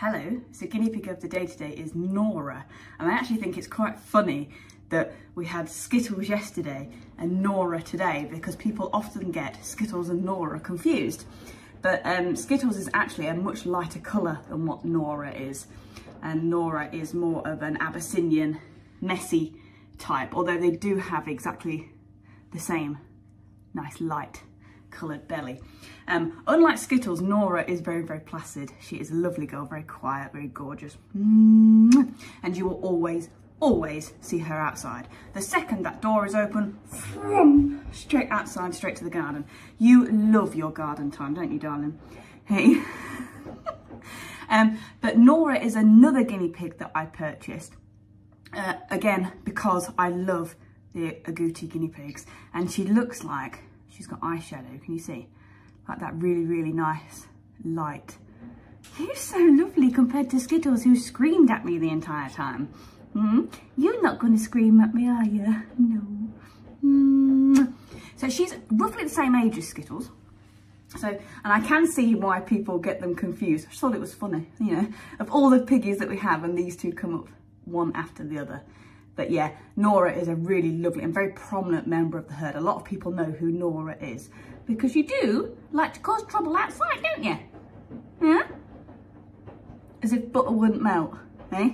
Hello, so guinea pig of the day today is Nora, and I actually think it's quite funny that we had Skittles yesterday and Nora today because people often get Skittles and Nora confused. But um, Skittles is actually a much lighter colour than what Nora is, and Nora is more of an Abyssinian, messy type, although they do have exactly the same nice light coloured belly. Um, unlike Skittles, Nora is very, very placid. She is a lovely girl, very quiet, very gorgeous. And you will always, always see her outside. The second that door is open, straight outside, straight to the garden. You love your garden time, don't you, darling? Hey. um, but Nora is another guinea pig that I purchased. Uh, again, because I love the agouti guinea pigs. And she looks like she's got eyeshadow, can you see? Like that really, really nice light. You're so lovely compared to Skittles who screamed at me the entire time. Hmm? You're not going to scream at me, are you? No. Mm. So she's roughly the same age as Skittles. So, and I can see why people get them confused. I just thought it was funny, you know, of all the piggies that we have and these two come up one after the other. But yeah, Nora is a really lovely and very prominent member of the herd. A lot of people know who Nora is because you do like to cause trouble outside, don't you? Yeah? As if butter wouldn't melt, eh?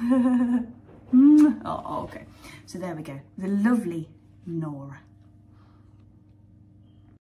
oh, okay. So there we go. The lovely Nora.